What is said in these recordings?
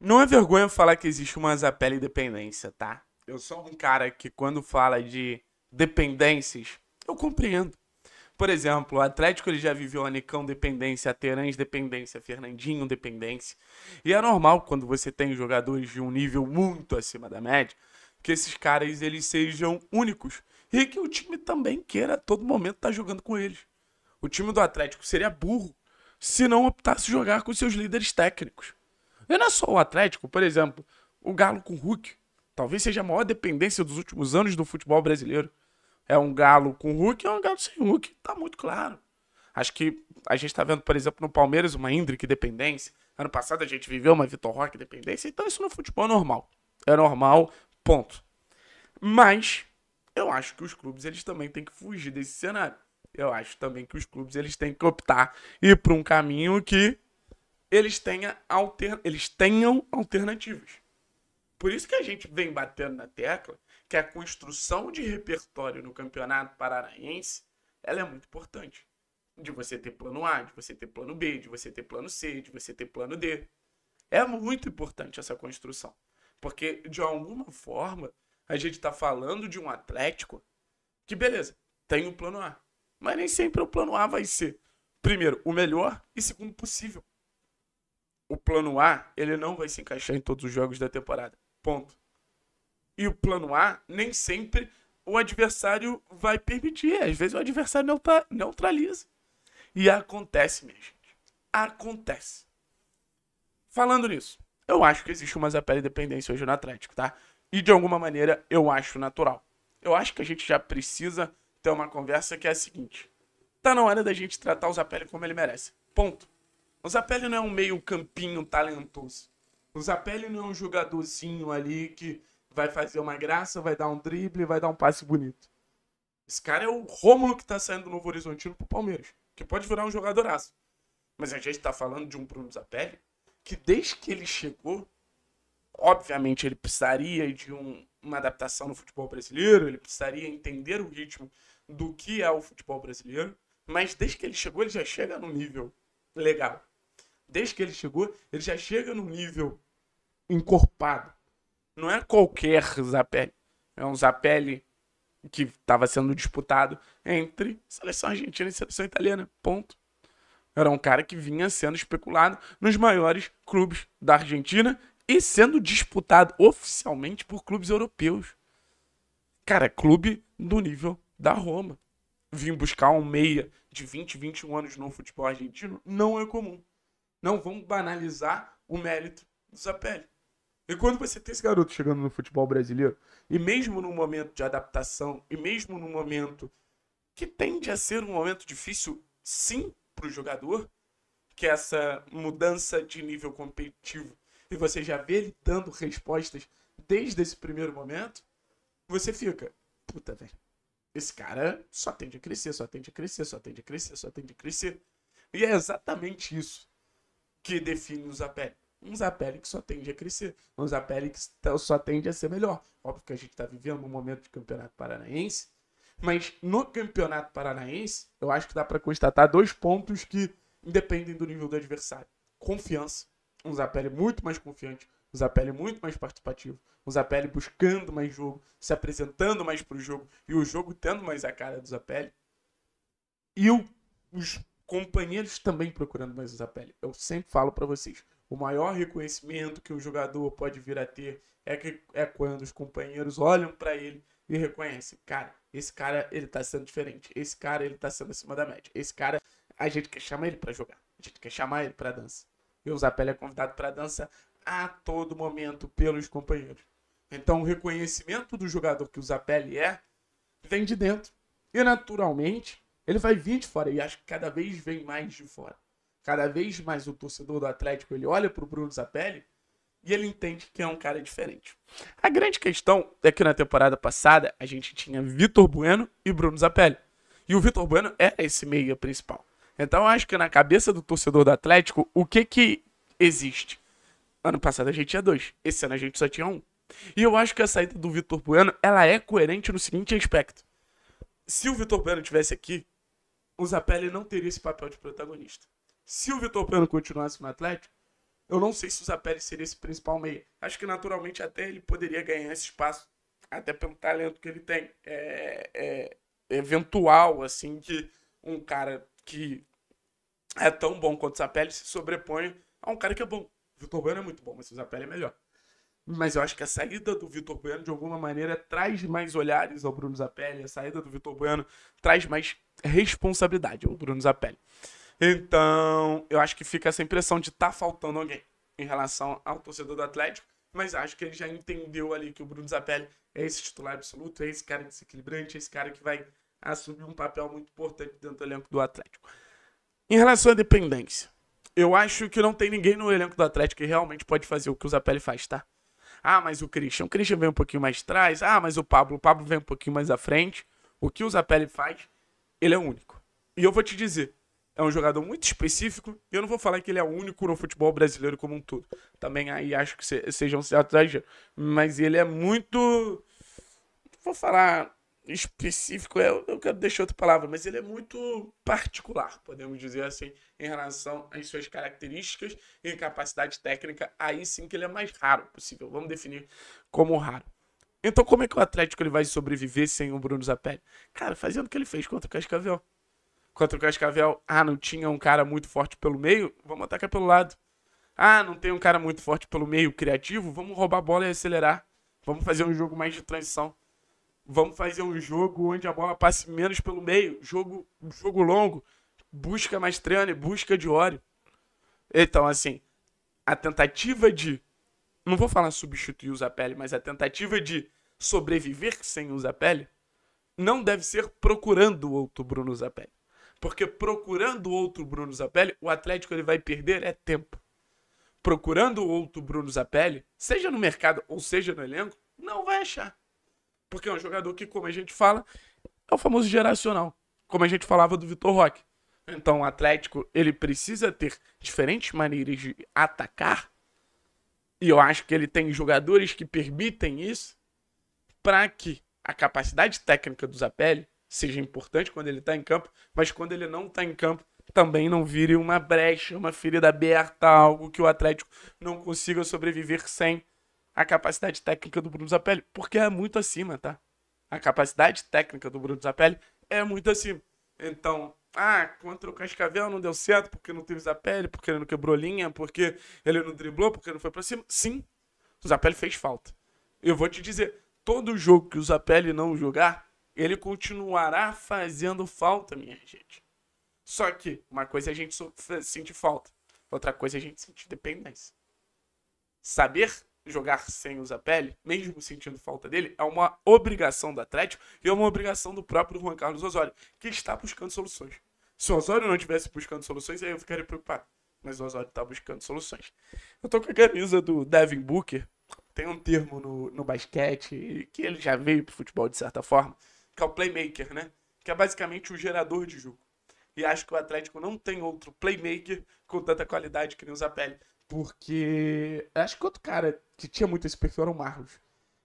Não é vergonha falar que existe uma Zapelli dependência, tá? Eu sou um cara que quando fala de dependências, eu compreendo. Por exemplo, o Atlético ele já viveu a Nicão dependência, Terãs dependência, Fernandinho dependência. E é normal quando você tem jogadores de um nível muito acima da média, que esses caras eles sejam únicos e que o time também queira a todo momento estar tá jogando com eles. O time do Atlético seria burro se não optasse jogar com seus líderes técnicos. E não é só o Atlético, por exemplo, o Galo com o Hulk. Talvez seja a maior dependência dos últimos anos do futebol brasileiro. É um Galo com Hulk é um Galo sem Hulk. Tá muito claro. Acho que a gente tá vendo, por exemplo, no Palmeiras uma Hendrick dependência. Ano passado a gente viveu uma Vitor Roque dependência. Então isso no futebol é normal. É normal, ponto. Mas eu acho que os clubes eles também têm que fugir desse cenário. Eu acho também que os clubes eles têm que optar ir para um caminho que eles, tenha alter... eles tenham alternativas. Por isso que a gente vem batendo na tecla que a construção de repertório no campeonato paranaense ela é muito importante. De você ter plano A, de você ter plano B, de você ter plano C, de você ter plano D. É muito importante essa construção. Porque, de alguma forma, a gente está falando de um Atlético que, beleza, tem o um plano A. Mas nem sempre o plano A vai ser, primeiro, o melhor e segundo, possível o plano A, ele não vai se encaixar em todos os jogos da temporada. Ponto. E o plano A, nem sempre o adversário vai permitir. Às vezes o adversário neutraliza. E acontece, minha gente. Acontece. Falando nisso, eu acho que existe uma Zapelli dependência hoje no Atlético, tá? E de alguma maneira eu acho natural. Eu acho que a gente já precisa ter uma conversa que é a seguinte: tá na hora da gente tratar o Zapelli como ele merece. Ponto. O Zapelli não é um meio campinho talentoso. O Zapelli não é um jogadorzinho ali que vai fazer uma graça, vai dar um drible, vai dar um passe bonito. Esse cara é o Rômulo que tá saindo do Novo Horizontino pro Palmeiras, que pode virar um jogadoraço. Mas a gente tá falando de um Bruno Zapelli que desde que ele chegou, obviamente ele precisaria de um, uma adaptação no futebol brasileiro, ele precisaria entender o ritmo do que é o futebol brasileiro, mas desde que ele chegou, ele já chega no nível legal desde que ele chegou, ele já chega no nível encorpado. Não é qualquer Zapelli. É um Zapelli que estava sendo disputado entre seleção argentina e seleção italiana. Ponto. Era um cara que vinha sendo especulado nos maiores clubes da Argentina e sendo disputado oficialmente por clubes europeus. Cara, é clube do nível da Roma. Vim buscar um meia de 20, 21 anos no futebol argentino não é comum. Não vamos banalizar o mérito do Zapelli. E quando você tem esse garoto chegando no futebol brasileiro, e mesmo num momento de adaptação, e mesmo num momento que tende a ser um momento difícil, sim, para o jogador, que é essa mudança de nível competitivo, e você já vê ele dando respostas desde esse primeiro momento, você fica, puta, velho, esse cara só tende a crescer, só tende a crescer, só tende a crescer, só tende a crescer. E é exatamente isso que define o Zapelli? Um Zapelli que só tende a crescer. Um Zapelli que só tende a ser melhor. Óbvio que a gente está vivendo um momento de campeonato paranaense. Mas no campeonato paranaense, eu acho que dá para constatar dois pontos que independem do nível do adversário. Confiança. Um Zapelli muito mais confiante. Um Zapelli muito mais participativo. Um Zapelli buscando mais jogo, se apresentando mais para o jogo. E o jogo tendo mais a cara do Zapelli. E o, os companheiros também procurando mais usar pele. Eu sempre falo para vocês, o maior reconhecimento que o jogador pode vir a ter é, que, é quando os companheiros olham para ele e reconhecem, cara, esse cara ele tá sendo diferente, esse cara ele tá sendo acima da média, esse cara a gente quer chamar ele para jogar, a gente quer chamar ele para dança. E o Zapelli é convidado para dança a todo momento pelos companheiros. Então o reconhecimento do jogador que o Zapelli é vem de dentro. E naturalmente, ele vai vir de fora e acho que cada vez vem mais de fora. Cada vez mais o torcedor do Atlético ele olha para o Bruno Zapelli e ele entende que é um cara diferente. A grande questão é que na temporada passada a gente tinha Vitor Bueno e Bruno Zapelli. E o Vitor Bueno era esse meia principal. Então acho que na cabeça do torcedor do Atlético, o que que existe? Ano passado a gente tinha dois, esse ano a gente só tinha um. E eu acho que a saída do Vitor Bueno, ela é coerente no seguinte aspecto. Se o Vitor Bueno tivesse aqui, o Zapelli não teria esse papel de protagonista. Se o Vitor Bueno continuasse no Atlético, Eu não sei se o Zapelli seria esse principal meio. Acho que naturalmente até ele poderia ganhar esse espaço, até pelo talento que ele tem. É, é eventual, assim, que um cara que é tão bom quanto o Zapelli se sobrepõe a um cara que é bom. O Vitor Bueno é muito bom, mas o Zapelli é melhor. Mas eu acho que a saída do Vitor Bueno, de alguma maneira, traz mais olhares ao Bruno Zapelli. A saída do Vitor Bueno traz mais responsabilidade ao Bruno Zapelli. Então, eu acho que fica essa impressão de tá faltando alguém em relação ao torcedor do Atlético. Mas acho que ele já entendeu ali que o Bruno Zapelli é esse titular absoluto, é esse cara desequilibrante, é esse cara que vai assumir um papel muito importante dentro do elenco do Atlético. Em relação à dependência, eu acho que não tem ninguém no elenco do Atlético que realmente pode fazer o que o Zapelli faz, tá? Ah, mas o Christian. O Christian vem um pouquinho mais atrás. Ah, mas o Pablo. O Pablo vem um pouquinho mais à frente. O que o Zapelli faz, ele é único. E eu vou te dizer, é um jogador muito específico. E eu não vou falar que ele é o único no futebol brasileiro como um todo. Também aí acho que sejam certos exageros. Mas ele é muito. Vou falar específico, é, eu quero deixar outra palavra, mas ele é muito particular, podemos dizer assim, em relação às suas características e capacidade técnica. Aí sim que ele é mais raro possível. Vamos definir como raro. Então, como é que o Atlético ele vai sobreviver sem o Bruno Zapelli? Cara, fazendo o que ele fez contra o Cascavel. Contra o Cascavel, ah, não tinha um cara muito forte pelo meio, vamos atacar pelo lado. Ah, não tem um cara muito forte pelo meio criativo, vamos roubar a bola e acelerar. Vamos fazer um jogo mais de transição. Vamos fazer um jogo onde a bola passe menos pelo meio. Jogo, jogo longo. Busca mais treino, busca de óleo. Então, assim, a tentativa de. Não vou falar substituir o pele, mas a tentativa de sobreviver sem o pele não deve ser procurando outro Bruno Zapelli. Porque procurando outro Bruno Zapelli, o Atlético ele vai perder é tempo. Procurando outro Bruno Zapelli, seja no mercado ou seja no elenco, não vai achar. Porque é um jogador que, como a gente fala, é o famoso geracional. Como a gente falava do Vitor Roque. Então, o Atlético, ele precisa ter diferentes maneiras de atacar. E eu acho que ele tem jogadores que permitem isso para que a capacidade técnica do Zapelli seja importante quando ele está em campo, mas quando ele não está em campo, também não vire uma brecha, uma ferida aberta, algo que o Atlético não consiga sobreviver sem a capacidade técnica do Bruno Zapelli, porque é muito acima, tá? A capacidade técnica do Bruno Zapelli é muito acima. Então, ah, contra o Cascavel não deu certo porque não teve Zapelli, porque ele não quebrou linha, porque ele não driblou, porque não foi pra cima. Sim, o Zapelli fez falta. Eu vou te dizer, todo jogo que o Zapelli não jogar, ele continuará fazendo falta, minha gente. Só que uma coisa é a gente sentir falta, outra coisa é a gente sentir dependência. Saber jogar sem o Zapelli, mesmo sentindo falta dele, é uma obrigação do Atlético e é uma obrigação do próprio Juan Carlos Osório, que está buscando soluções. Se o Osório não estivesse buscando soluções, aí eu ficaria preocupado. Mas o Osório está buscando soluções. Eu tô com a camisa do Devin Booker. Tem um termo no, no basquete que ele já veio pro futebol de certa forma, que é o playmaker, né? Que é basicamente o gerador de jogo. E acho que o Atlético não tem outro playmaker com tanta qualidade que nem o Zapelli. Porque acho que outro cara que tinha muito esse perfil era o Marlos.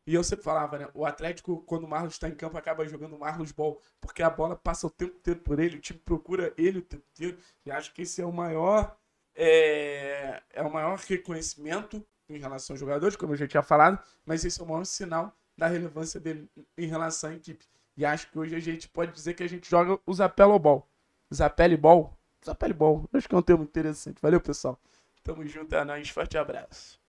E eu sempre falava, né? O Atlético, quando o Marlos está em campo, acaba jogando Marlos Ball. Porque a bola passa o tempo inteiro por ele, o time procura ele o tempo inteiro. E acho que esse é o maior. É, é o maior reconhecimento em relação aos jogadores, como eu já tinha falado, mas esse é o maior sinal da relevância dele em relação à equipe. E acho que hoje a gente pode dizer que a gente joga o Zapelo Ball. Zapele Ball. Zapele Ball. Acho que é um termo interessante. Valeu, pessoal. Tamo junto, é nóis. Forte abraço.